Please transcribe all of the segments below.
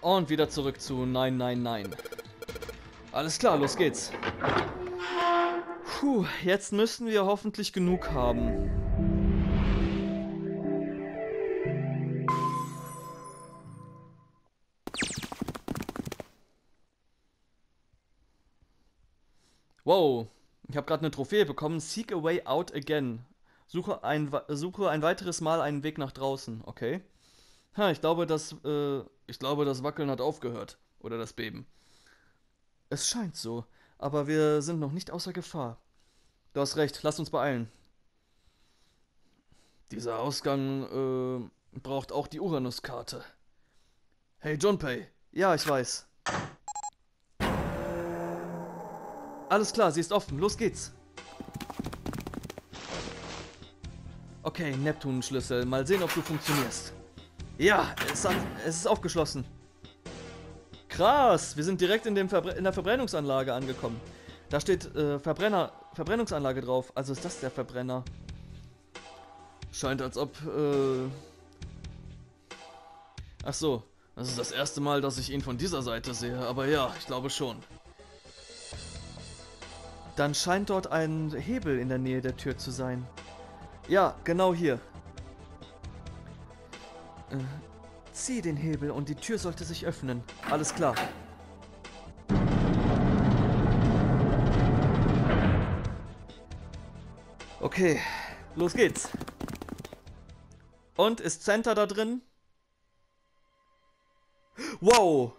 Und wieder zurück zu 999. Alles klar, los geht's. Puh, jetzt müssten wir hoffentlich genug haben. Wow, ich habe gerade eine Trophäe bekommen. Seek a way out again. Suche ein, suche ein weiteres Mal einen Weg nach draußen. Okay. Ha, ich glaube, das, äh, ich glaube, das Wackeln hat aufgehört. Oder das Beben. Es scheint so, aber wir sind noch nicht außer Gefahr. Du hast recht, lass uns beeilen. Dieser Ausgang, äh, braucht auch die Uranus-Karte. Hey, Junpei. Ja, ich weiß. Alles klar, sie ist offen. Los geht's. Okay, Neptun-Schlüssel. Mal sehen, ob du funktionierst. Ja, es, hat, es ist aufgeschlossen. Krass, wir sind direkt in, Verbre in der Verbrennungsanlage angekommen. Da steht äh, Verbrenner, Verbrennungsanlage drauf. Also ist das der Verbrenner. Scheint als ob... Äh Ach so, das ist das erste Mal, dass ich ihn von dieser Seite sehe. Aber ja, ich glaube schon. Dann scheint dort ein Hebel in der Nähe der Tür zu sein. Ja, genau hier. Äh, zieh den Hebel und die Tür sollte sich öffnen. Alles klar. Okay, los geht's. Und ist Center da drin? Wow!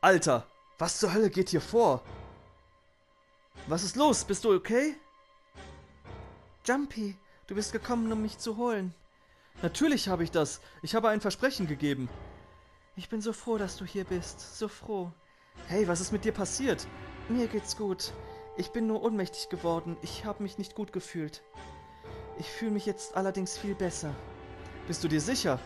Alter, was zur Hölle geht hier vor? Was ist los? Bist du okay? Jumpy, du bist gekommen, um mich zu holen. Natürlich habe ich das. Ich habe ein Versprechen gegeben. Ich bin so froh, dass du hier bist. So froh. Hey, was ist mit dir passiert? Mir geht's gut. Ich bin nur ohnmächtig geworden. Ich habe mich nicht gut gefühlt. Ich fühle mich jetzt allerdings viel besser. Bist du dir sicher?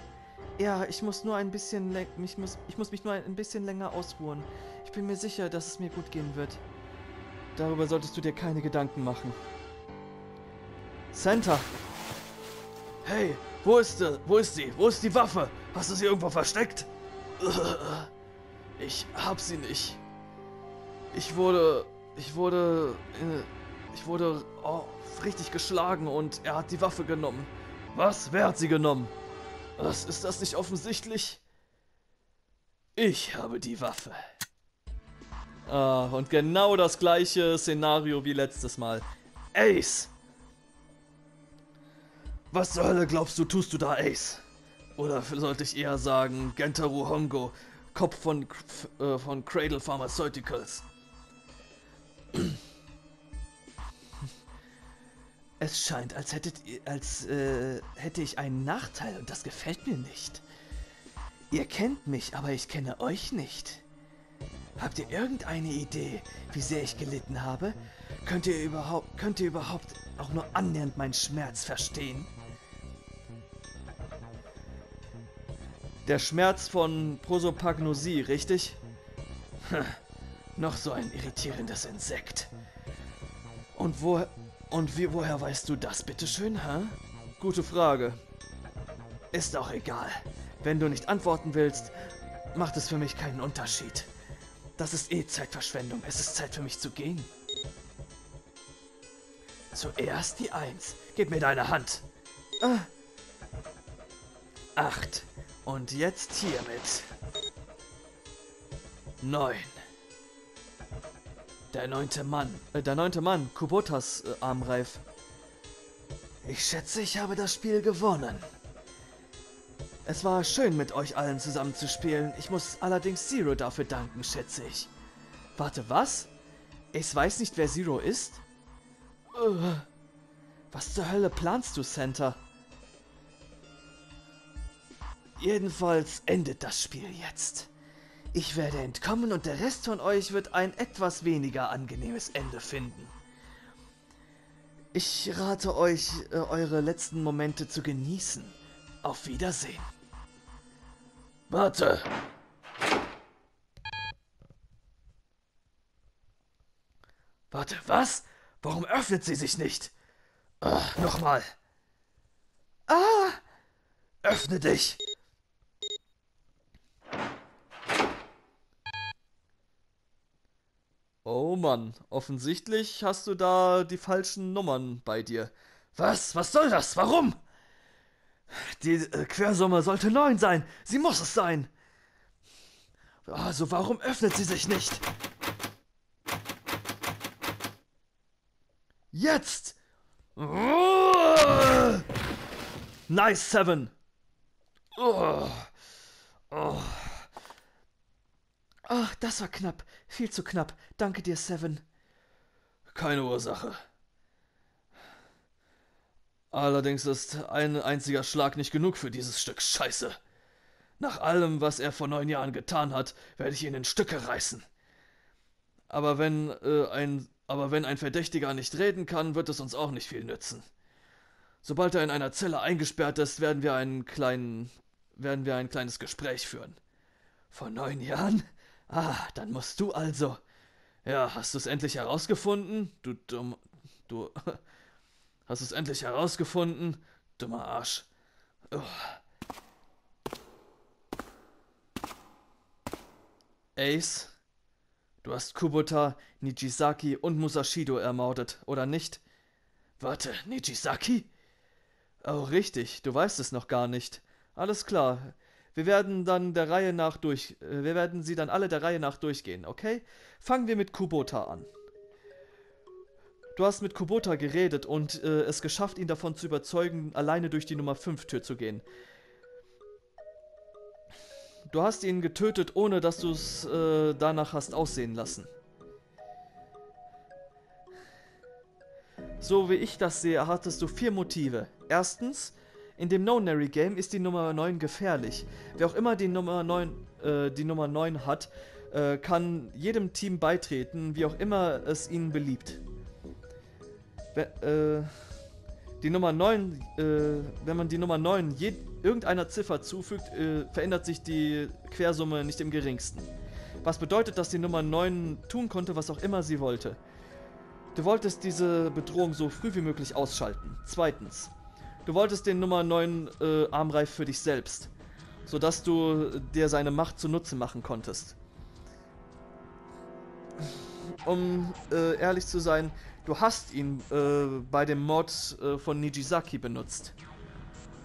Ja, ich muss nur ein bisschen ich muss, ich muss mich nur ein bisschen länger ausruhen. Ich bin mir sicher, dass es mir gut gehen wird. Darüber solltest du dir keine Gedanken machen. Santa! Hey, wo ist sie? Wo ist sie? Wo ist die Waffe? Hast du sie irgendwo versteckt? Ich hab sie nicht. Ich wurde. Ich wurde. Ich wurde oh, richtig geschlagen und er hat die Waffe genommen. Was? Wer hat sie genommen? Was? Ist das nicht offensichtlich? Ich habe die Waffe. Ah, und genau das gleiche Szenario wie letztes Mal. Ace! Was zur Hölle glaubst du, tust du da, Ace? Oder sollte ich eher sagen, Gentaro Hongo, Kopf von, äh, von Cradle Pharmaceuticals. Es scheint, als hättet als äh, hätte ich einen Nachteil und das gefällt mir nicht. Ihr kennt mich, aber ich kenne euch nicht. Habt ihr irgendeine Idee, wie sehr ich gelitten habe? Könnt ihr überhaupt, könnt ihr überhaupt auch nur annähernd meinen Schmerz verstehen? Der Schmerz von Prosopagnosie, richtig? Noch so ein irritierendes Insekt. Und wo und wie, woher weißt du das, bitteschön, hä? Gute Frage. Ist auch egal. Wenn du nicht antworten willst, macht es für mich keinen Unterschied. Das ist eh Zeitverschwendung. Es ist Zeit für mich zu gehen. Zuerst die Eins. Gib mir deine Hand. Ah. Acht. Und jetzt hiermit. Neun. Der neunte Mann. Äh, der neunte Mann. Kubotas äh, Armreif. Ich schätze, ich habe das Spiel gewonnen. Es war schön, mit euch allen zusammen zu spielen. Ich muss allerdings Zero dafür danken, schätze ich. Warte, was? Ich weiß nicht, wer Zero ist? Uh, was zur Hölle planst du, Santa? Jedenfalls endet das Spiel jetzt. Ich werde entkommen und der Rest von euch wird ein etwas weniger angenehmes Ende finden. Ich rate euch, äh, eure letzten Momente zu genießen. Auf Wiedersehen. Warte! Warte, was? Warum öffnet sie sich nicht? Ugh, nochmal. Ah! Öffne dich! Oh Mann, offensichtlich hast du da die falschen Nummern bei dir. Was? Was soll das? Warum? Die äh, Quersumme sollte 9 sein. Sie muss es sein. Also warum öffnet sie sich nicht? Jetzt! Nice, Seven! Oh. Oh. Ach, das war knapp. Viel zu knapp. Danke dir, Seven. Keine Ursache. Allerdings ist ein einziger Schlag nicht genug für dieses Stück Scheiße. Nach allem, was er vor neun Jahren getan hat, werde ich ihn in Stücke reißen. Aber wenn, äh, ein, aber wenn ein Verdächtiger nicht reden kann, wird es uns auch nicht viel nützen. Sobald er in einer Zelle eingesperrt ist, werden wir einen kleinen, werden wir ein kleines Gespräch führen. Vor neun Jahren? Ah, dann musst du also. Ja, hast du es endlich herausgefunden? Du dumm. Du. Hast du es endlich herausgefunden? Dummer Arsch. Oh. Ace, du hast Kubota, Nijisaki und Musashido ermordet, oder nicht? Warte, Nijisaki? Oh, richtig, du weißt es noch gar nicht. Alles klar. Wir werden dann der Reihe nach durch. Äh, wir werden sie dann alle der Reihe nach durchgehen, okay? Fangen wir mit Kubota an. Du hast mit Kubota geredet und äh, es geschafft, ihn davon zu überzeugen, alleine durch die Nummer 5 Tür zu gehen. Du hast ihn getötet, ohne dass du es äh, danach hast aussehen lassen. So wie ich das sehe, hattest du vier Motive. Erstens, in dem No-Nary Game ist die Nummer 9 gefährlich. Wer auch immer die Nummer 9, äh, die Nummer 9 hat, äh, kann jedem Team beitreten, wie auch immer es ihnen beliebt. Wer, äh, die Nummer 9, äh, wenn man die Nummer 9 je, irgendeiner Ziffer zufügt, äh, verändert sich die Quersumme nicht im geringsten. Was bedeutet, dass die Nummer 9 tun konnte, was auch immer sie wollte. Du wolltest diese Bedrohung so früh wie möglich ausschalten. Zweitens, Du wolltest den Nummer 9 äh, Armreif für dich selbst, sodass du dir seine Macht zunutze machen konntest. Um äh, ehrlich zu sein, du hast ihn äh, bei dem Mord äh, von Nijisaki benutzt.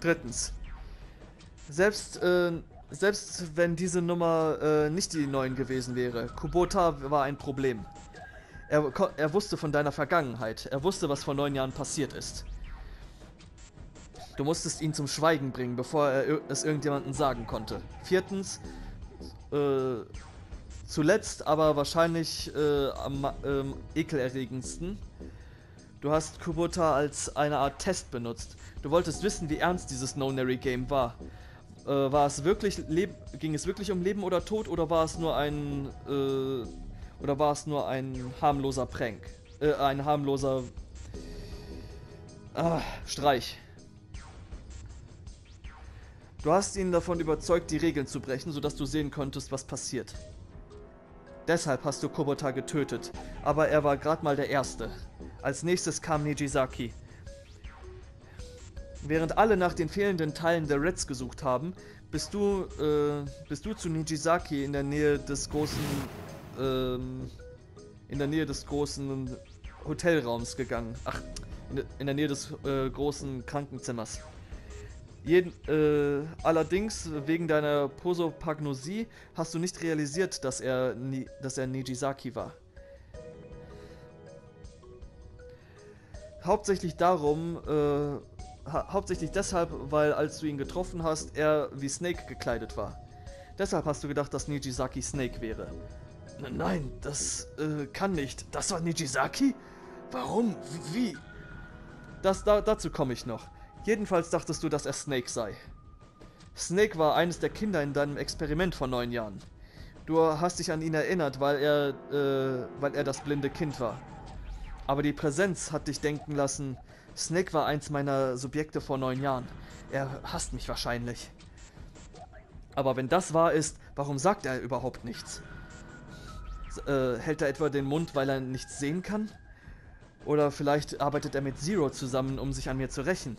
Drittens, selbst, äh, selbst wenn diese Nummer äh, nicht die 9 gewesen wäre, Kubota war ein Problem. Er, er wusste von deiner Vergangenheit, er wusste, was vor neun Jahren passiert ist. Du musstest ihn zum Schweigen bringen, bevor er es irgendjemandem sagen konnte. Viertens, äh, zuletzt, aber wahrscheinlich äh, am ähm, ekelerregendsten, du hast Kubota als eine Art Test benutzt. Du wolltest wissen, wie ernst dieses No-Nary-Game war. Äh, war es wirklich, ging es wirklich um Leben oder Tod oder war es nur ein, äh, oder war es nur ein harmloser Prank? Äh, ein harmloser ah, Streich. Du hast ihn davon überzeugt, die Regeln zu brechen, sodass du sehen konntest, was passiert. Deshalb hast du Kubota getötet, aber er war gerade mal der Erste. Als nächstes kam Nijisaki. Während alle nach den fehlenden Teilen der Reds gesucht haben, bist du, äh, bist du zu Nijisaki in der Nähe des großen, ähm, in der Nähe des großen Hotelraums gegangen. Ach, in, in der Nähe des äh, großen Krankenzimmers. Jeden, äh, allerdings, wegen deiner Prosopagnosie hast du nicht realisiert, dass er, dass er Nijisaki war. Hauptsächlich darum, äh, ha hauptsächlich deshalb, weil als du ihn getroffen hast, er wie Snake gekleidet war. Deshalb hast du gedacht, dass Nijisaki Snake wäre. Nein, das äh, kann nicht. Das war Nijisaki? Warum? Wie? Das, da, dazu komme ich noch. Jedenfalls dachtest du, dass er Snake sei. Snake war eines der Kinder in deinem Experiment vor neun Jahren. Du hast dich an ihn erinnert, weil er, äh, weil er das blinde Kind war. Aber die Präsenz hat dich denken lassen, Snake war eins meiner Subjekte vor neun Jahren. Er hasst mich wahrscheinlich. Aber wenn das wahr ist, warum sagt er überhaupt nichts? Äh, hält er etwa den Mund, weil er nichts sehen kann? Oder vielleicht arbeitet er mit Zero zusammen, um sich an mir zu rächen?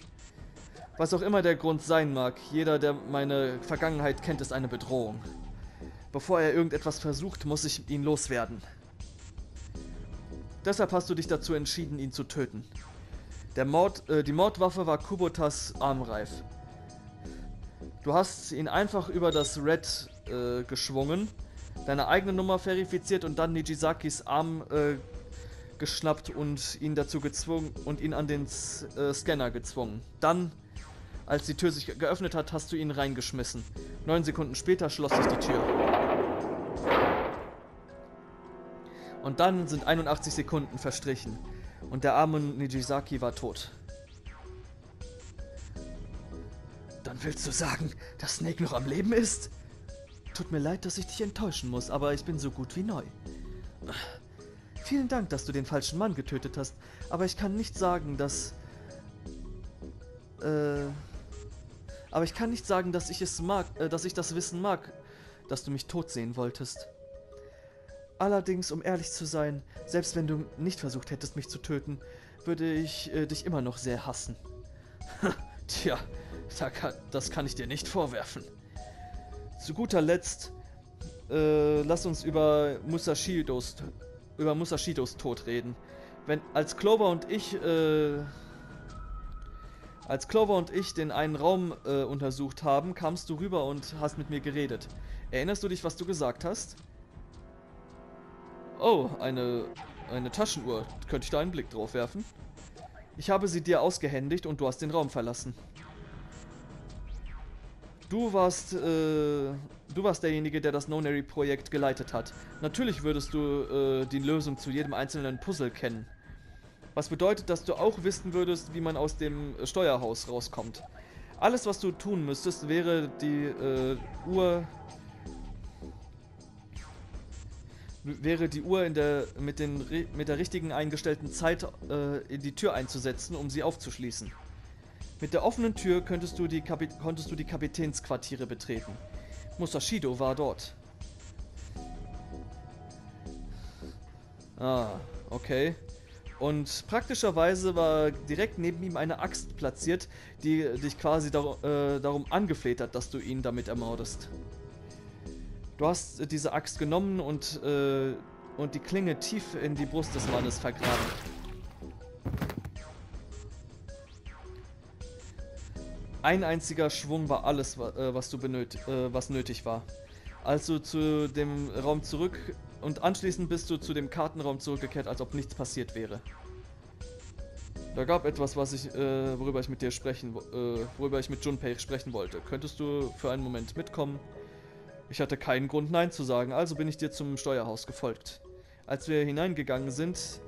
Was auch immer der Grund sein mag, jeder, der meine Vergangenheit kennt, ist eine Bedrohung. Bevor er irgendetwas versucht, muss ich ihn loswerden. Deshalb hast du dich dazu entschieden, ihn zu töten. Mord, äh, die Mordwaffe war Kubotas Armreif. Du hast ihn einfach über das Red äh, geschwungen, deine eigene Nummer verifiziert und dann Nijisakis Arm äh, geschnappt und ihn dazu gezwungen und ihn an den äh, Scanner gezwungen. Dann, als die Tür sich geöffnet hat, hast du ihn reingeschmissen. Neun Sekunden später schloss sich die Tür. Und dann sind 81 Sekunden verstrichen und der arme Nijisaki war tot. Dann willst du sagen, dass Snake noch am Leben ist? Tut mir leid, dass ich dich enttäuschen muss, aber ich bin so gut wie neu. Vielen Dank, dass du den falschen Mann getötet hast, aber ich kann nicht sagen, dass... Äh... Aber ich kann nicht sagen, dass ich es mag, äh, dass ich das wissen mag, dass du mich tot sehen wolltest. Allerdings, um ehrlich zu sein, selbst wenn du nicht versucht hättest, mich zu töten, würde ich äh, dich immer noch sehr hassen. Tja, das kann ich dir nicht vorwerfen. Zu guter Letzt, äh, lass uns über Musashidos, über Musashidos Tod reden. Wenn, als Clover und ich, äh, als Clover und ich den einen Raum äh, untersucht haben, kamst du rüber und hast mit mir geredet. Erinnerst du dich, was du gesagt hast? Oh, eine, eine Taschenuhr. Könnte ich da einen Blick drauf werfen? Ich habe sie dir ausgehändigt und du hast den Raum verlassen. Du warst, äh, du warst derjenige, der das Nonary-Projekt geleitet hat. Natürlich würdest du äh, die Lösung zu jedem einzelnen Puzzle kennen. Was bedeutet, dass du auch wissen würdest, wie man aus dem Steuerhaus rauskommt. Alles, was du tun müsstest, wäre die äh, Uhr wäre die Uhr in der, mit, den, mit der richtigen eingestellten Zeit äh, in die Tür einzusetzen, um sie aufzuschließen. Mit der offenen Tür könntest du die konntest du die Kapitänsquartiere betreten. Musashido war dort. Ah, okay. Und praktischerweise war direkt neben ihm eine Axt platziert, die dich quasi dar äh, darum angefleht hat, dass du ihn damit ermordest. Du hast diese Axt genommen und, äh, und die Klinge tief in die Brust des Mannes vergraben. Ein einziger Schwung war alles, äh, was du benötigt, äh, was nötig war. Als du zu dem Raum zurück und anschließend bist du zu dem Kartenraum zurückgekehrt, als ob nichts passiert wäre. Da gab etwas, was ich, äh, worüber ich mit dir sprechen, äh, worüber ich mit Junpei sprechen wollte. Könntest du für einen Moment mitkommen? Ich hatte keinen Grund, Nein zu sagen, also bin ich dir zum Steuerhaus gefolgt. Als wir hineingegangen sind,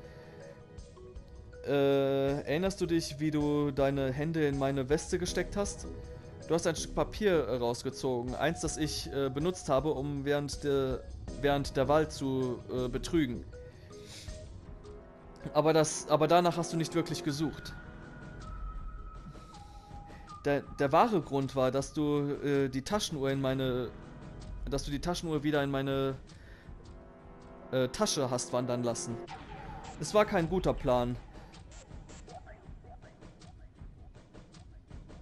äh, erinnerst du dich, wie du deine Hände in meine Weste gesteckt hast? Du hast ein Stück Papier äh, rausgezogen, eins, das ich äh, benutzt habe, um während der, während der Wahl zu äh, betrügen. Aber, das, aber danach hast du nicht wirklich gesucht. Der, der wahre Grund war, dass du äh, die Taschenuhr in meine... dass du die Taschenuhr wieder in meine äh, Tasche hast wandern lassen. Es war kein guter Plan.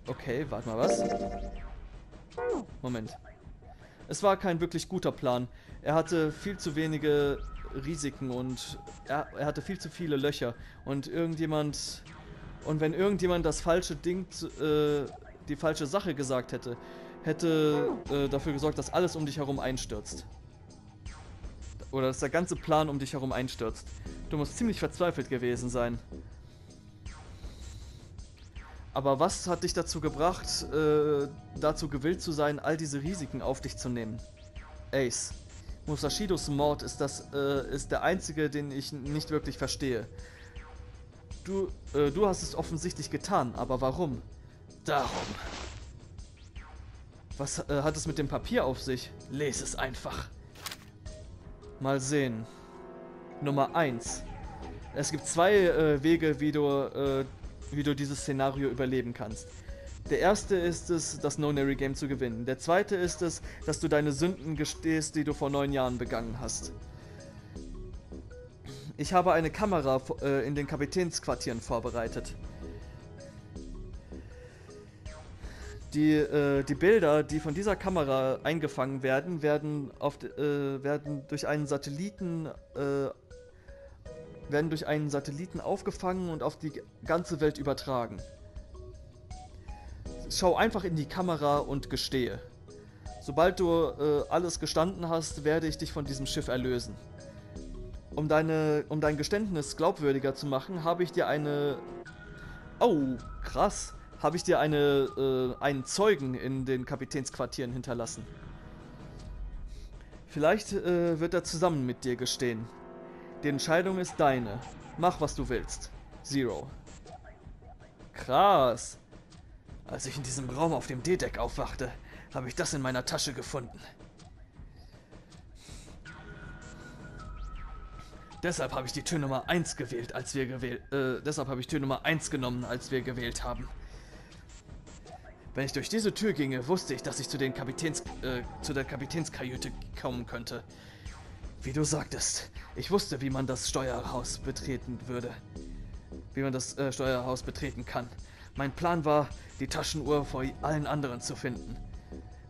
Okay, warte mal, was? Moment. Es war kein wirklich guter Plan. Er hatte viel zu wenige Risiken und er, er hatte viel zu viele Löcher. Und irgendjemand... Und wenn irgendjemand das falsche Ding, äh, die falsche Sache gesagt hätte, hätte äh, dafür gesorgt, dass alles um dich herum einstürzt. Oder dass der ganze Plan um dich herum einstürzt. Du musst ziemlich verzweifelt gewesen sein. Aber was hat dich dazu gebracht, äh, dazu gewillt zu sein, all diese Risiken auf dich zu nehmen? Ace. Musashidos Mord ist, das, äh, ist der einzige, den ich nicht wirklich verstehe. Du, äh, du hast es offensichtlich getan, aber warum? Darum. Was äh, hat es mit dem Papier auf sich? Lese es einfach. Mal sehen. Nummer 1. Es gibt zwei äh, Wege, wie du äh, wie du dieses Szenario überleben kannst. Der erste ist es, das No-Nary-Game zu gewinnen. Der zweite ist es, dass du deine Sünden gestehst, die du vor neun Jahren begangen hast. Ich habe eine Kamera äh, in den Kapitänsquartieren vorbereitet. Die, äh, die Bilder, die von dieser Kamera eingefangen werden, werden, auf, äh, werden durch einen Satelliten äh, werden durch einen Satelliten aufgefangen und auf die ganze Welt übertragen. Schau einfach in die Kamera und gestehe. Sobald du äh, alles gestanden hast, werde ich dich von diesem Schiff erlösen. Um, deine, um dein Geständnis glaubwürdiger zu machen, habe ich dir eine... Oh, krass. Habe ich dir eine, äh, einen Zeugen in den Kapitänsquartieren hinterlassen. Vielleicht äh, wird er zusammen mit dir gestehen. Die Entscheidung ist deine. Mach, was du willst. Zero. Krass. Als ich in diesem Raum auf dem D-Deck aufwachte, habe ich das in meiner Tasche gefunden. Deshalb habe ich die Tür Nummer 1 gewählt, als wir gewählt, äh, deshalb habe ich Tür Nummer 1 genommen, als wir gewählt haben. Wenn ich durch diese Tür ginge, wusste ich, dass ich zu, den Kapitäns, äh, zu der Kapitänskajüte kommen könnte. Wie du sagtest, ich wusste, wie man das Steuerhaus betreten würde. Wie man das äh, Steuerhaus betreten kann. Mein Plan war, die Taschenuhr vor allen anderen zu finden.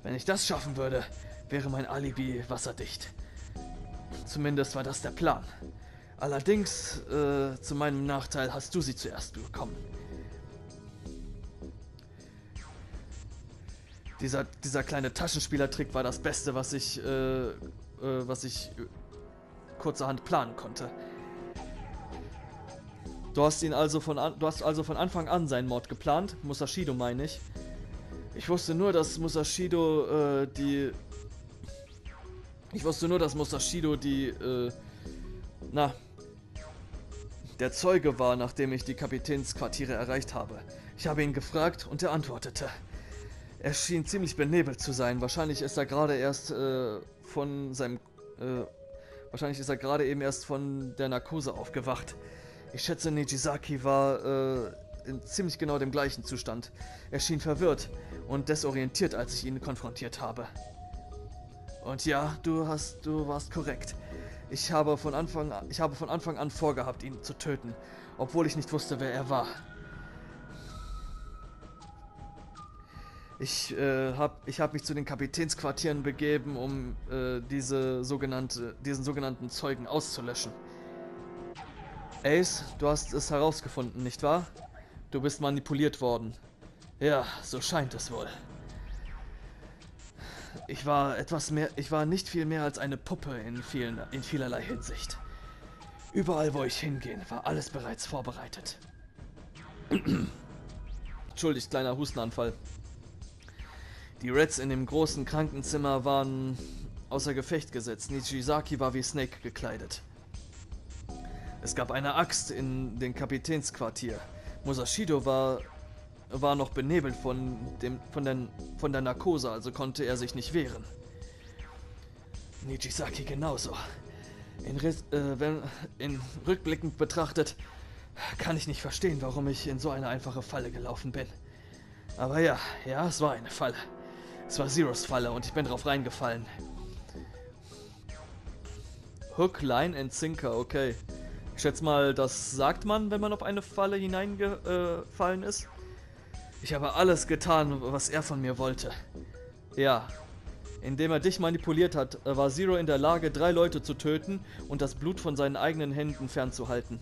Wenn ich das schaffen würde, wäre mein Alibi wasserdicht. Zumindest war das der Plan. Allerdings, äh, zu meinem Nachteil hast du sie zuerst bekommen. Dieser, dieser kleine Taschenspielertrick war das Beste, was ich, äh, äh, was ich äh, kurzerhand planen konnte. Du hast ihn also von an, du hast also von Anfang an seinen Mord geplant, Musashido meine ich. Ich wusste nur, dass Musashido äh, die ich wusste nur, dass Musashido die äh, na der Zeuge war, nachdem ich die Kapitänsquartiere erreicht habe. Ich habe ihn gefragt und er antwortete. Er schien ziemlich benebelt zu sein. Wahrscheinlich ist er gerade erst äh, von seinem äh, wahrscheinlich ist er gerade eben erst von der Narkose aufgewacht. Ich schätze, Nijisaki war äh, in ziemlich genau dem gleichen Zustand. Er schien verwirrt und desorientiert, als ich ihn konfrontiert habe. Und ja, du hast, du warst korrekt. Ich habe von Anfang, ich habe von Anfang an vorgehabt, ihn zu töten, obwohl ich nicht wusste, wer er war. Ich äh, habe ich hab mich zu den Kapitänsquartieren begeben, um äh, diese sogenannte, diesen sogenannten Zeugen auszulöschen. Ace, du hast es herausgefunden, nicht wahr? Du bist manipuliert worden. Ja, so scheint es wohl. Ich war etwas mehr, ich war nicht viel mehr als eine Puppe in, vielen, in vielerlei Hinsicht. Überall, wo ich hingehen, war alles bereits vorbereitet. Entschuldigt, kleiner Hustenanfall. Die Reds in dem großen Krankenzimmer waren außer Gefecht gesetzt. Nijisaki war wie Snake gekleidet. Es gab eine Axt in den Kapitänsquartier. Musashido war, war noch benebelt von, dem, von, den, von der Narkose, also konnte er sich nicht wehren. Nijisaki genauso. In, äh, wenn, in rückblickend betrachtet, kann ich nicht verstehen, warum ich in so eine einfache Falle gelaufen bin. Aber ja, ja, es war eine Falle. Es war Zeros Falle und ich bin drauf reingefallen. Hook, Line and Sinker, okay. Schätze mal, das sagt man, wenn man auf eine Falle hineingefallen ist. Ich habe alles getan, was er von mir wollte. Ja. Indem er dich manipuliert hat, war Zero in der Lage, drei Leute zu töten und das Blut von seinen eigenen Händen fernzuhalten.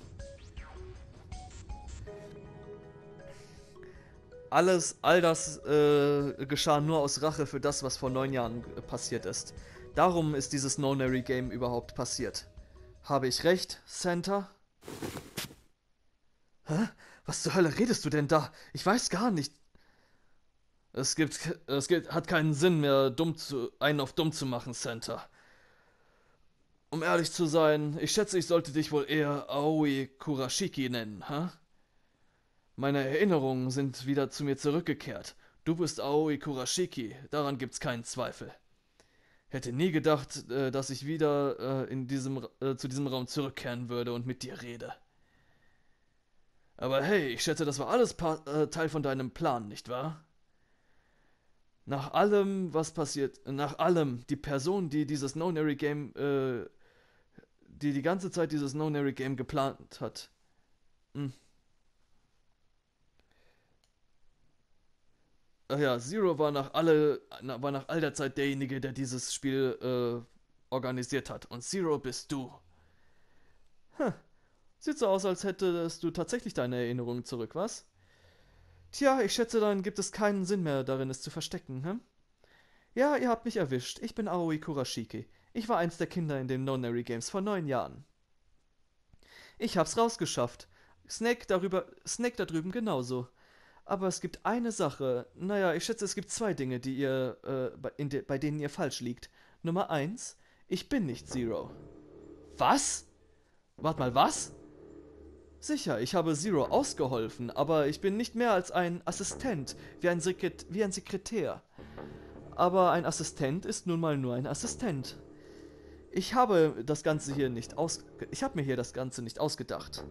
Alles, all das äh, geschah nur aus Rache für das, was vor neun Jahren passiert ist. Darum ist dieses No-Nary-Game überhaupt passiert. Habe ich recht, Santa? Hä? Was zur Hölle redest du denn da? Ich weiß gar nicht. Es gibt, es gibt, hat keinen Sinn mehr, dumm zu, einen auf dumm zu machen, Santa. Um ehrlich zu sein, ich schätze, ich sollte dich wohl eher Aoi Kurashiki nennen, hä? Meine Erinnerungen sind wieder zu mir zurückgekehrt. Du bist Aoi Kurashiki, daran gibt's keinen Zweifel. Hätte nie gedacht, äh, dass ich wieder äh, in diesem, äh, zu diesem Raum zurückkehren würde und mit dir rede. Aber hey, ich schätze, das war alles Teil von deinem Plan, nicht wahr? Nach allem, was passiert, nach allem, die Person, die dieses No-Nary-Game, äh, die die ganze Zeit dieses No-Nary-Game geplant hat. Hm. Ach ja, Zero war nach, alle, war nach all der Zeit derjenige, der dieses Spiel äh, organisiert hat. Und Zero bist du. Hm. Sieht so aus, als hättest du tatsächlich deine Erinnerungen zurück, was? Tja, ich schätze, dann gibt es keinen Sinn mehr darin, es zu verstecken, hm? Ja, ihr habt mich erwischt. Ich bin Aoi Kurashiki. Ich war eins der Kinder in den Nonary Games vor neun Jahren. Ich hab's rausgeschafft. Snake darüber, Snake da drüben genauso. Aber es gibt eine Sache. Naja, ich schätze, es gibt zwei Dinge, die ihr, äh, bei, de, bei denen ihr falsch liegt. Nummer eins, ich bin nicht Zero. Was? Wart mal, was? Sicher, ich habe Zero ausgeholfen, aber ich bin nicht mehr als ein Assistent, wie ein, Sekret wie ein Sekretär. Aber ein Assistent ist nun mal nur ein Assistent. Ich habe das Ganze hier nicht aus... Ich habe mir hier das Ganze nicht ausgedacht.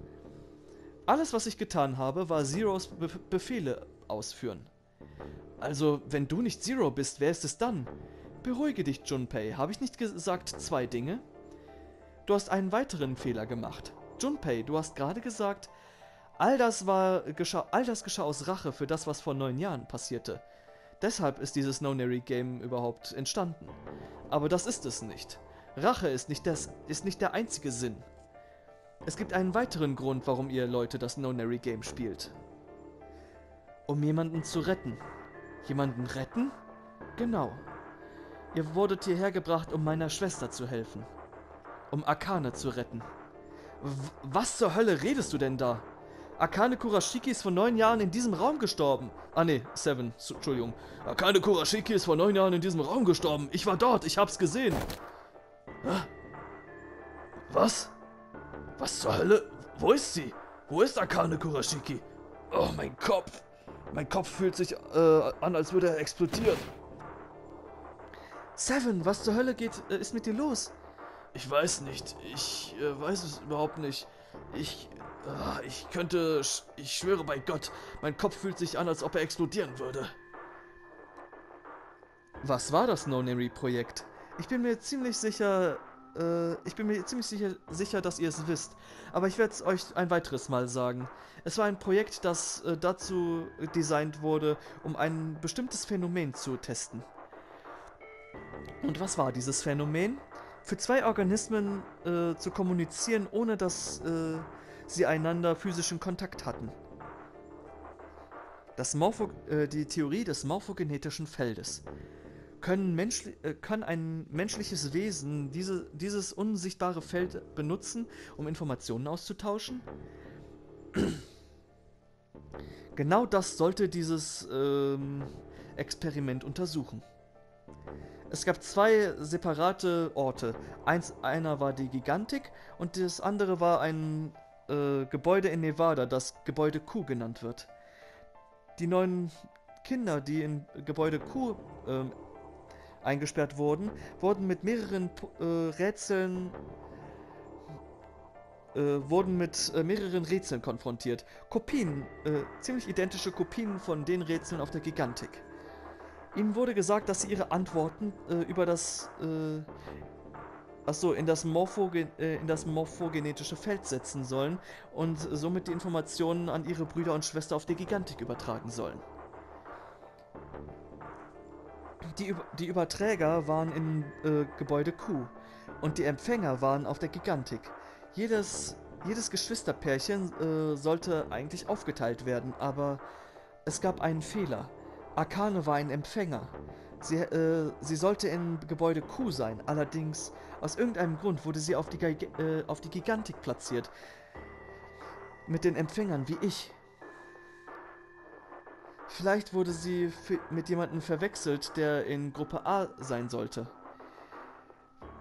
Alles, was ich getan habe, war Zeros Be Befehle ausführen. Also, wenn du nicht Zero bist, wer ist es dann? Beruhige dich, Junpei. Habe ich nicht gesagt zwei Dinge? Du hast einen weiteren Fehler gemacht. Junpei, du hast gerade gesagt, all das, war, geschah, all das geschah aus Rache für das, was vor neun Jahren passierte. Deshalb ist dieses No-Nary-Game überhaupt entstanden. Aber das ist es nicht. Rache ist nicht, das, ist nicht der einzige Sinn. Es gibt einen weiteren Grund, warum ihr Leute das No-Nary-Game spielt. Um jemanden zu retten. Jemanden retten? Genau. Ihr wurdet hierher gebracht, um meiner Schwester zu helfen. Um Akane zu retten. Was zur Hölle redest du denn da? Akane Kurashiki ist vor neun Jahren in diesem Raum gestorben. Ah ne, Seven, Entschuldigung. Akane Kurashiki ist vor neun Jahren in diesem Raum gestorben. Ich war dort, ich hab's gesehen. Was? Was zur Hölle? Wo ist sie? Wo ist Akane Kurashiki? Oh, mein Kopf. Mein Kopf fühlt sich äh, an, als würde er explodieren. Seven, was zur Hölle geht, äh, ist mit dir los? Ich weiß nicht. Ich äh, weiß es überhaupt nicht. Ich. Äh, ich könnte. Ich schwöre bei Gott, mein Kopf fühlt sich an, als ob er explodieren würde. Was war das No-Nary-Projekt? Ich bin mir ziemlich sicher. Äh, ich bin mir ziemlich sicher, sicher dass ihr es wisst. Aber ich werde es euch ein weiteres Mal sagen. Es war ein Projekt, das äh, dazu designt wurde, um ein bestimmtes Phänomen zu testen. Und was war dieses Phänomen? für zwei Organismen äh, zu kommunizieren, ohne dass äh, sie einander physischen Kontakt hatten. Das Morpho äh, die Theorie des morphogenetischen Feldes. Können Menschli äh, kann ein menschliches Wesen diese, dieses unsichtbare Feld benutzen, um Informationen auszutauschen? genau das sollte dieses ähm, Experiment untersuchen. Es gab zwei separate Orte. Eins, einer war die Gigantik und das andere war ein äh, Gebäude in Nevada, das Gebäude Q genannt wird. Die neun Kinder, die in Gebäude Q äh, eingesperrt wurden, wurden mit mehreren äh, Rätseln äh, wurden mit äh, mehreren Rätseln konfrontiert. Kopien, äh, ziemlich identische Kopien von den Rätseln auf der Gigantik. Ihnen wurde gesagt, dass sie ihre Antworten äh, über das äh, achso, in das, Morphogen in das morphogenetische Feld setzen sollen und somit die Informationen an ihre Brüder und Schwester auf die Gigantik übertragen sollen. Die, die Überträger waren im äh, Gebäude Q und die Empfänger waren auf der Gigantik. Jedes, jedes Geschwisterpärchen äh, sollte eigentlich aufgeteilt werden, aber es gab einen Fehler. Akane war ein Empfänger. Sie, äh, sie sollte in Gebäude Q sein, allerdings aus irgendeinem Grund wurde sie auf die, äh, auf die Gigantik platziert. Mit den Empfängern wie ich. Vielleicht wurde sie mit jemandem verwechselt, der in Gruppe A sein sollte.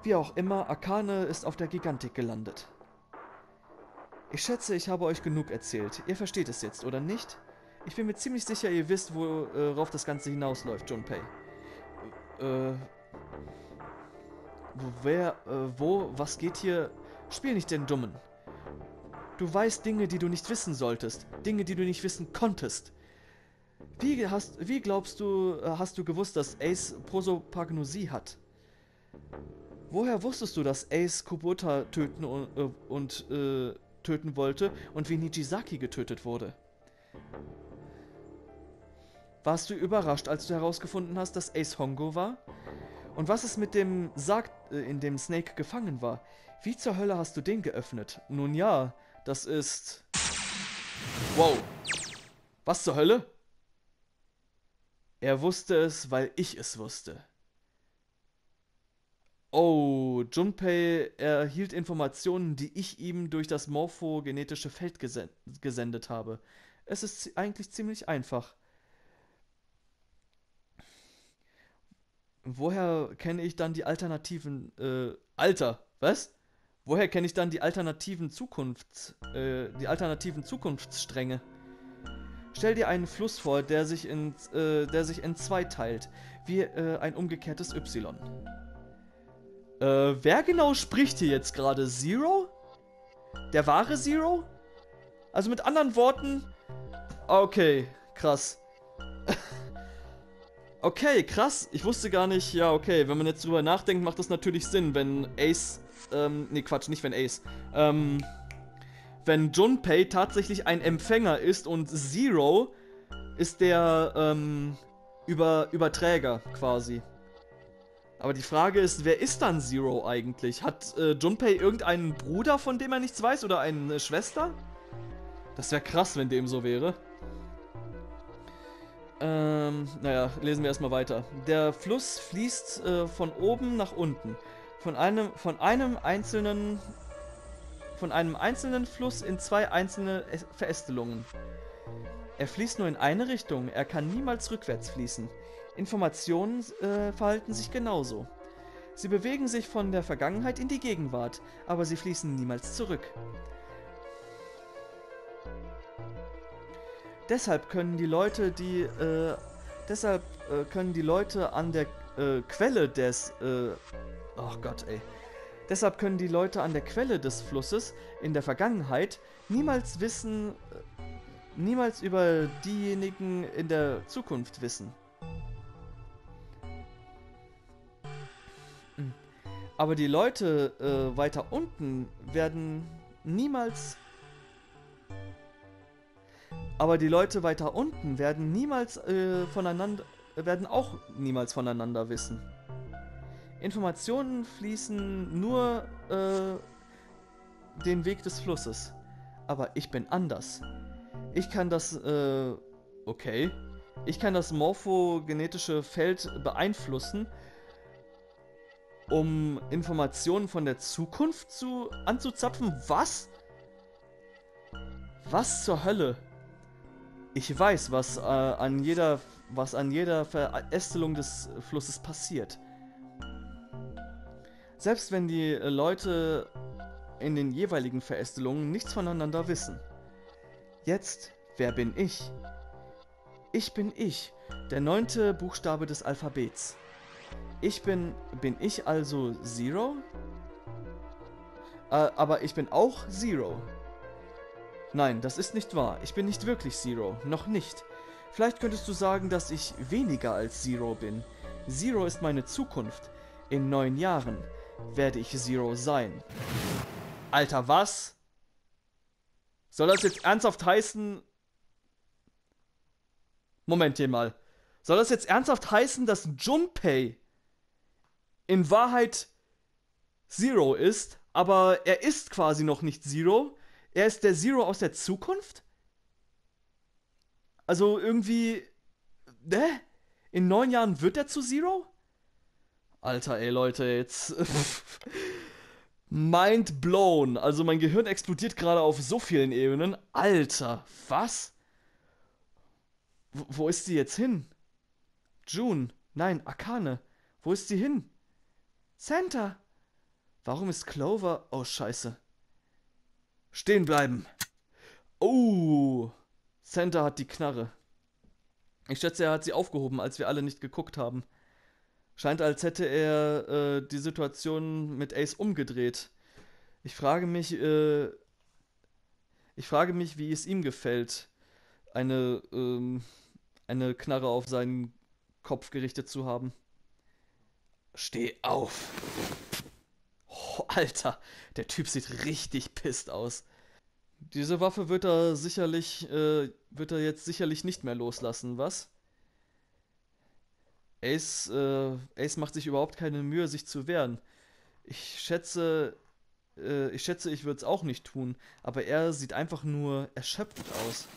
Wie auch immer, Akane ist auf der Gigantik gelandet. Ich schätze, ich habe euch genug erzählt. Ihr versteht es jetzt, oder nicht? Ich bin mir ziemlich sicher, ihr wisst, worauf das Ganze hinausläuft, Junpei. Äh. Wer, äh, wo, was geht hier? Spiel nicht den Dummen. Du weißt Dinge, die du nicht wissen solltest. Dinge, die du nicht wissen konntest. Wie, hast, wie glaubst du, äh, hast du gewusst, dass Ace Prosopagnosie hat? Woher wusstest du, dass Ace Kubota töten und, äh, und äh, töten wollte und wie Nijisaki getötet wurde? Warst du überrascht, als du herausgefunden hast, dass Ace Hongo war? Und was ist mit dem Sarg, äh, in dem Snake gefangen war? Wie zur Hölle hast du den geöffnet? Nun ja, Das ist... Wow. Was zur Hölle? Er wusste es, weil ich es wusste. Oh, Junpei erhielt Informationen, die ich ihm durch das morphogenetische Feld gesen gesendet habe. Es ist eigentlich ziemlich einfach. Woher kenne ich dann die alternativen, äh, Alter, was? Woher kenne ich dann die alternativen Zukunfts, äh, die alternativen Zukunftsstränge? Stell dir einen Fluss vor, der sich in, äh, der sich in zwei teilt, wie äh, ein umgekehrtes Y. Äh, wer genau spricht hier jetzt gerade? Zero? Der wahre Zero? Also mit anderen Worten... Okay, krass. okay, krass. Ich wusste gar nicht... Ja, okay, wenn man jetzt drüber nachdenkt, macht das natürlich Sinn, wenn Ace... Ähm, nee, Quatsch, nicht wenn Ace. Ähm, wenn Junpei tatsächlich ein Empfänger ist und Zero ist der, ähm, Über Überträger quasi. Aber die Frage ist, wer ist dann Zero eigentlich? Hat äh, Junpei irgendeinen Bruder, von dem er nichts weiß? Oder eine Schwester? Das wäre krass, wenn dem so wäre. Ähm, naja, lesen wir erstmal weiter. Der Fluss fließt äh, von oben nach unten. Von einem, von einem einzelnen von einem einzelnen Fluss in zwei einzelne Verästelungen. Er fließt nur in eine Richtung, er kann niemals rückwärts fließen. Informationen äh, verhalten sich genauso. Sie bewegen sich von der Vergangenheit in die Gegenwart, aber sie fließen niemals zurück. Deshalb können die Leute, die äh, deshalb äh, können die Leute an der äh, Quelle des äh, oh Gott, ey. Deshalb können die Leute an der Quelle des Flusses in der Vergangenheit niemals wissen, äh, niemals über diejenigen in der Zukunft wissen. Aber die Leute äh, weiter unten werden niemals... Aber die Leute weiter unten werden niemals äh, voneinander... werden auch niemals voneinander wissen. Informationen fließen nur äh, den Weg des Flusses. Aber ich bin anders. Ich kann das, äh, okay. Ich kann das morphogenetische Feld beeinflussen um Informationen von der Zukunft zu anzuzapfen? Was? Was zur Hölle? Ich weiß, was äh, an jeder was an jeder Verästelung des Flusses passiert. Selbst wenn die Leute in den jeweiligen Verästelungen nichts voneinander wissen. Jetzt, wer bin ich? Ich bin ich, der neunte Buchstabe des Alphabets. Ich bin... Bin ich also Zero? Äh, aber ich bin auch Zero. Nein, das ist nicht wahr. Ich bin nicht wirklich Zero. Noch nicht. Vielleicht könntest du sagen, dass ich weniger als Zero bin. Zero ist meine Zukunft. In neun Jahren werde ich Zero sein. Alter, was? Soll das jetzt ernsthaft heißen... Moment hier mal. Soll das jetzt ernsthaft heißen, dass Junpei in Wahrheit Zero ist, aber er ist quasi noch nicht Zero. Er ist der Zero aus der Zukunft? Also irgendwie. Ne? In neun Jahren wird er zu Zero? Alter, ey, Leute, jetzt. Mind blown. Also mein Gehirn explodiert gerade auf so vielen Ebenen. Alter, was? W wo ist sie jetzt hin? June. Nein, Akane. Wo ist sie hin? Santa! Warum ist Clover... Oh, scheiße. Stehen bleiben. Oh, Santa hat die Knarre. Ich schätze, er hat sie aufgehoben, als wir alle nicht geguckt haben. Scheint, als hätte er äh, die Situation mit Ace umgedreht. Ich frage mich, äh, ich frage mich, wie es ihm gefällt, eine, ähm, eine Knarre auf seinen Kopf gerichtet zu haben. Steh auf. Oh, Alter, der Typ sieht richtig pisst aus. Diese Waffe wird er sicherlich, äh, wird er jetzt sicherlich nicht mehr loslassen, was? Ace, äh, Ace macht sich überhaupt keine Mühe, sich zu wehren. Ich schätze, äh, ich schätze, ich würde es auch nicht tun, aber er sieht einfach nur erschöpft aus.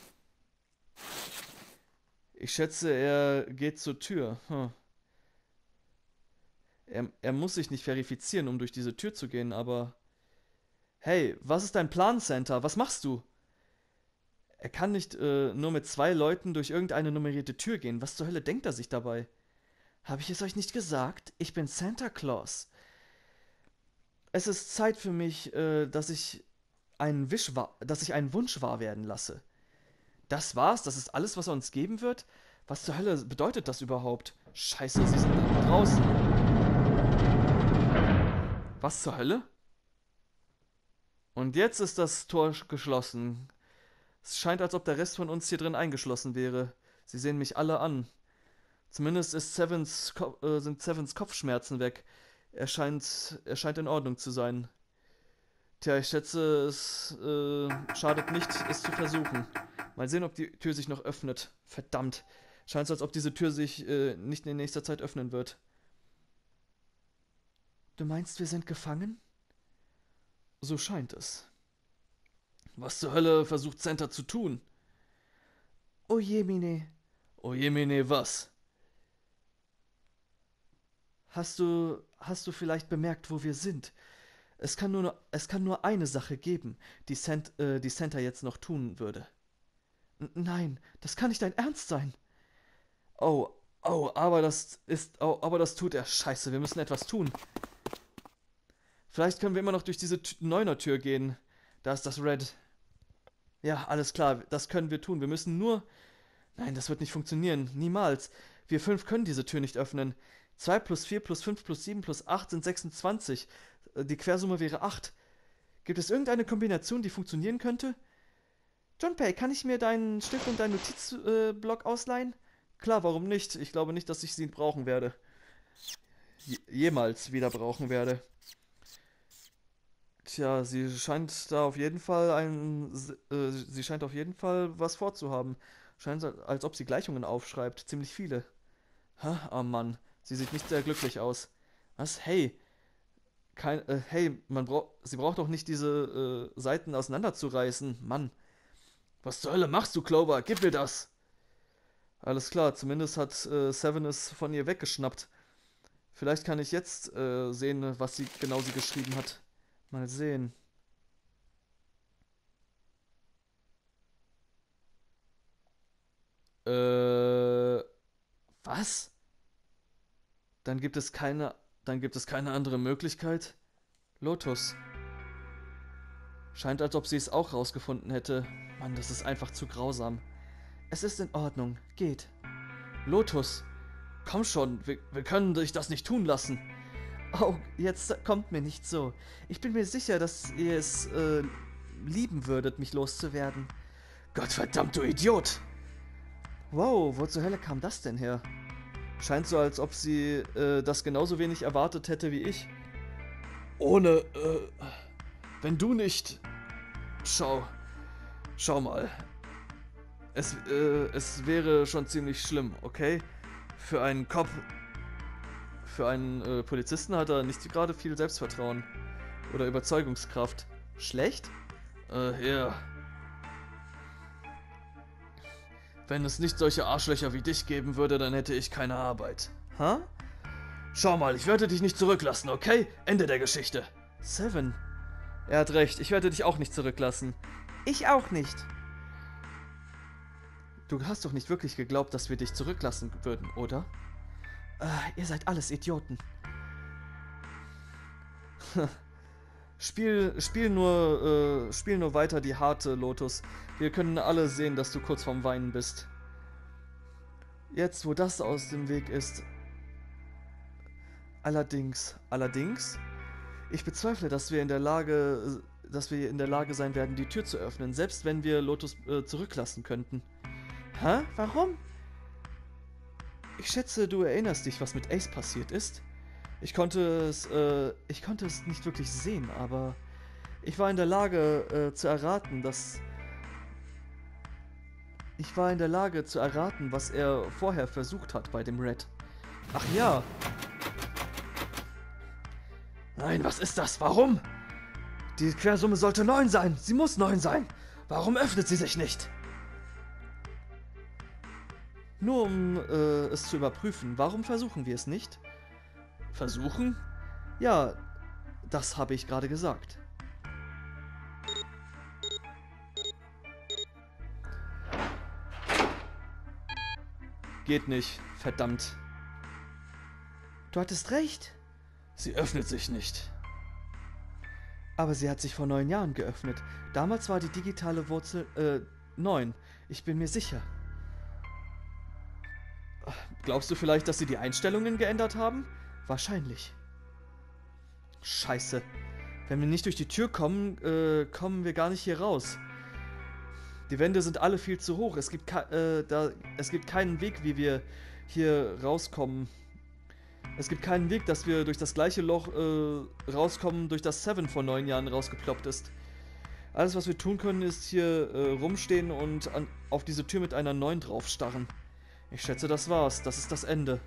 Ich schätze, er geht zur Tür. Hm. Er, er muss sich nicht verifizieren, um durch diese Tür zu gehen, aber... Hey, was ist dein Plan, Santa? Was machst du? Er kann nicht äh, nur mit zwei Leuten durch irgendeine nummerierte Tür gehen. Was zur Hölle denkt er sich dabei? Habe ich es euch nicht gesagt? Ich bin Santa Claus. Es ist Zeit für mich, äh, dass ich einen Wisch dass ich einen Wunsch wahr werden lasse. Das war's? Das ist alles, was er uns geben wird? Was zur Hölle bedeutet das überhaupt? Scheiße, sie sind draußen. Was zur Hölle? Und jetzt ist das Tor geschlossen. Es scheint, als ob der Rest von uns hier drin eingeschlossen wäre. Sie sehen mich alle an. Zumindest ist Sevens, äh, sind Sevens Kopfschmerzen weg. Er scheint, er scheint in Ordnung zu sein. Tja, ich schätze, es äh, schadet nicht, es zu versuchen. Mal sehen, ob die Tür sich noch öffnet. Verdammt. Scheint so, als ob diese Tür sich äh, nicht in nächster Zeit öffnen wird. Du meinst, wir sind gefangen? So scheint es. Was zur Hölle versucht Santa zu tun? Oh Jemine. Oh was? Hast du, hast du vielleicht bemerkt, wo wir sind? Es kann nur, es kann nur eine Sache geben, die, Cent, äh, die Santa jetzt noch tun würde. N nein, das kann nicht dein Ernst sein. Oh, oh, aber das ist, oh, aber das tut er. Scheiße, wir müssen etwas tun. Vielleicht können wir immer noch durch diese Neuner-Tür gehen. Da ist das Red. Ja, alles klar, das können wir tun. Wir müssen nur... Nein, das wird nicht funktionieren. Niemals. Wir fünf können diese Tür nicht öffnen. 2 plus 4 plus 5 plus 7 plus 8 sind 26. Äh, die Quersumme wäre 8. Gibt es irgendeine Kombination, die funktionieren könnte? John Pay, kann ich mir deinen Stift und deinen Notizblock äh, ausleihen? Klar, warum nicht? Ich glaube nicht, dass ich sie brauchen werde. Je jemals wieder brauchen werde. Tja, sie scheint da auf jeden Fall ein. Äh, sie scheint auf jeden Fall was vorzuhaben. Scheint, als ob sie Gleichungen aufschreibt. Ziemlich viele. Hä? Oh Mann. Sie sieht nicht sehr glücklich aus. Was? Hey. Kein, äh, hey, man braucht. Sie braucht doch nicht diese äh, Seiten auseinanderzureißen. Mann. Was zur Hölle machst du, Clover? Gib mir das! Alles klar, zumindest hat äh, Seven es von ihr weggeschnappt. Vielleicht kann ich jetzt äh, sehen, was sie genau sie geschrieben hat. Mal sehen. Äh. Was? Dann gibt es keine. Dann gibt es keine andere Möglichkeit? Lotus. Scheint, als ob sie es auch rausgefunden hätte. Mann, das ist einfach zu grausam. Es ist in Ordnung. Geht. Lotus. Komm schon, wir, wir können dich das nicht tun lassen. Oh, jetzt kommt mir nicht so. Ich bin mir sicher, dass ihr es äh, lieben würdet, mich loszuwerden. Gottverdammt, du Idiot! Wow, wo zur Hölle kam das denn her? Scheint so, als ob sie äh, das genauso wenig erwartet hätte wie ich. Ohne, äh, wenn du nicht... Schau, schau mal. Es, äh, es wäre schon ziemlich schlimm, okay? Für einen Kopf für einen äh, Polizisten hat er nicht gerade viel Selbstvertrauen oder Überzeugungskraft. Schlecht? Äh, ja. Wenn es nicht solche Arschlöcher wie dich geben würde, dann hätte ich keine Arbeit. Hä? Schau mal, ich werde dich nicht zurücklassen, okay? Ende der Geschichte. Seven. Er hat recht, ich werde dich auch nicht zurücklassen. Ich auch nicht. Du hast doch nicht wirklich geglaubt, dass wir dich zurücklassen würden, oder? Äh, ihr seid alles Idioten. spiel, spiel nur, äh, spiel nur weiter die harte, Lotus. Wir können alle sehen, dass du kurz vorm Weinen bist. Jetzt, wo das aus dem Weg ist. Allerdings, allerdings, ich bezweifle, dass wir in der Lage, dass wir in der Lage sein werden, die Tür zu öffnen, selbst wenn wir Lotus äh, zurücklassen könnten. Hä? Warum? Ich schätze, du erinnerst dich, was mit Ace passiert ist. Ich konnte es, äh, ich konnte es nicht wirklich sehen, aber ich war in der Lage äh, zu erraten, dass... Ich war in der Lage zu erraten, was er vorher versucht hat bei dem Red. Ach ja. Nein, was ist das? Warum? Die Quersumme sollte 9 sein. Sie muss 9 sein. Warum öffnet sie sich nicht? Nur um äh, es zu überprüfen, warum versuchen wir es nicht? Versuchen? Ja, das habe ich gerade gesagt. Geht nicht, verdammt. Du hattest recht. Sie öffnet sich nicht. Aber sie hat sich vor neun Jahren geöffnet. Damals war die digitale Wurzel, äh, neun. Ich bin mir sicher. Glaubst du vielleicht, dass sie die Einstellungen geändert haben? Wahrscheinlich. Scheiße. Wenn wir nicht durch die Tür kommen, äh, kommen wir gar nicht hier raus. Die Wände sind alle viel zu hoch. Es gibt, äh, da, es gibt keinen Weg, wie wir hier rauskommen. Es gibt keinen Weg, dass wir durch das gleiche Loch äh, rauskommen, durch das Seven vor neun Jahren rausgeploppt ist. Alles, was wir tun können, ist hier äh, rumstehen und an, auf diese Tür mit einer 9 draufstarren. Ich schätze, das war's. Das ist das Ende.